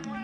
Come